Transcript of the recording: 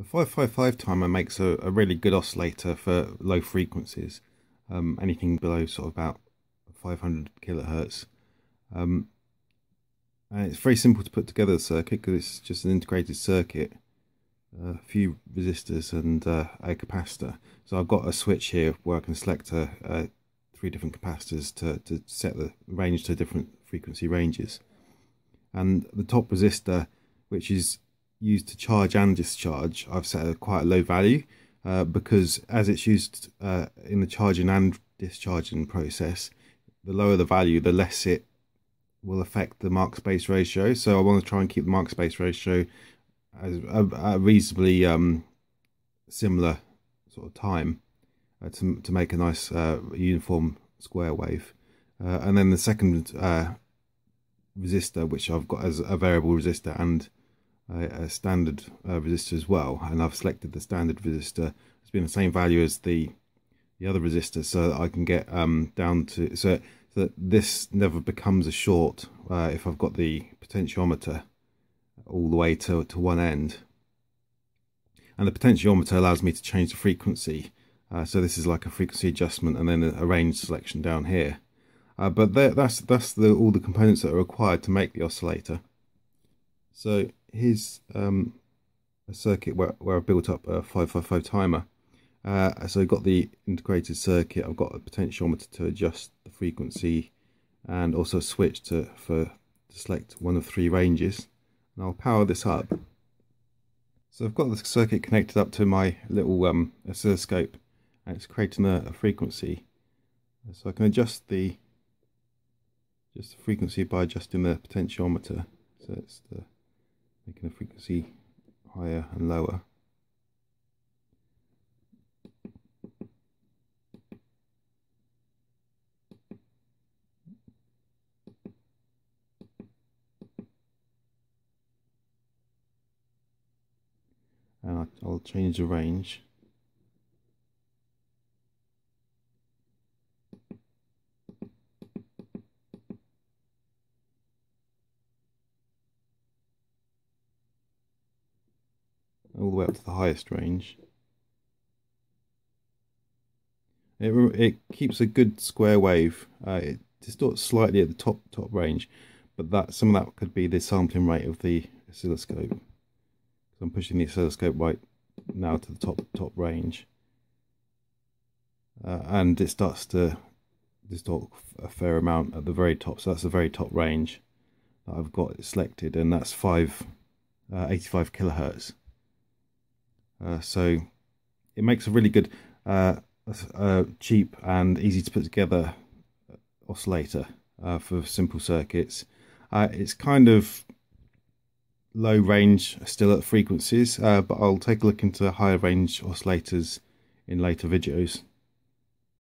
The 555 timer makes a, a really good oscillator for low frequencies, um, anything below sort of about 500 kilohertz. Um, and it's very simple to put together the circuit because it's just an integrated circuit, a few resistors and uh, a capacitor. So I've got a switch here where I can select a three different capacitors to, to set the range to different frequency ranges. And the top resistor, which is used to charge and discharge, I've set a quite a low value uh, because as it's used uh, in the charging and discharging process, the lower the value, the less it will affect the mark space ratio. So I want to try and keep the mark space ratio as a, a reasonably um, similar sort of time uh, to, to make a nice uh, uniform square wave. Uh, and then the second uh, resistor, which I've got as a variable resistor and a, a standard uh, resistor as well and I've selected the standard resistor. It's been the same value as the the other resistor so I can get um, down to so, so, that this never becomes a short uh, if I've got the potentiometer all the way to, to one end. And the potentiometer allows me to change the frequency. Uh, so this is like a frequency adjustment and then a range selection down here. Uh, but that's that's the, all the components that are required to make the oscillator. So here's um, a circuit where, where I built up a 555 timer. Uh, so I've got the integrated circuit, I've got a potentiometer to adjust the frequency and also a switch to, for, to select one of three ranges. And I'll power this up. So I've got the circuit connected up to my little um, oscilloscope and it's creating a, a frequency. So I can adjust the just the frequency by adjusting the potentiometer. So it's the making the frequency higher and lower. And I'll change the range. All the way up to the highest range. It, it keeps a good square wave. Uh, it distorts slightly at the top top range, but that some of that could be the sampling rate of the oscilloscope. So I'm pushing the oscilloscope right now to the top top range, uh, and it starts to distort a fair amount at the very top. So that's the very top range that I've got selected, and that's five uh, 85 kilohertz. Uh, so it makes a really good, uh, uh, cheap and easy to put together oscillator uh, for simple circuits. Uh, it's kind of low range still at frequencies, but I'll take a look into higher range oscillators in later videos.